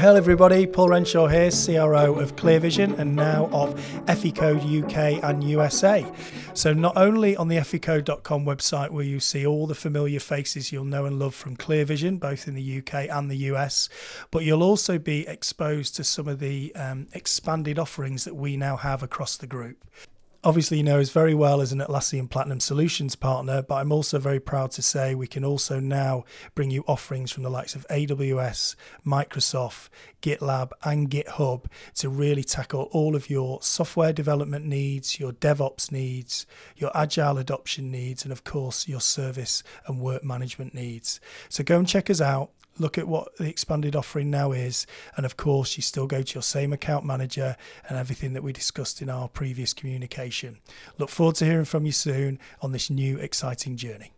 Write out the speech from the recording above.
Hello, everybody. Paul Renshaw here, CRO of ClearVision and now of Eficode UK and USA. So, not only on the Eficode.com website will you see all the familiar faces you'll know and love from ClearVision, both in the UK and the US, but you'll also be exposed to some of the um, expanded offerings that we now have across the group obviously you know us very well as an Atlassian Platinum Solutions partner, but I'm also very proud to say we can also now bring you offerings from the likes of AWS, Microsoft, GitLab, and GitHub to really tackle all of your software development needs, your DevOps needs, your agile adoption needs, and of course your service and work management needs. So go and check us out look at what the expanded offering now is. And of course, you still go to your same account manager and everything that we discussed in our previous communication. Look forward to hearing from you soon on this new exciting journey.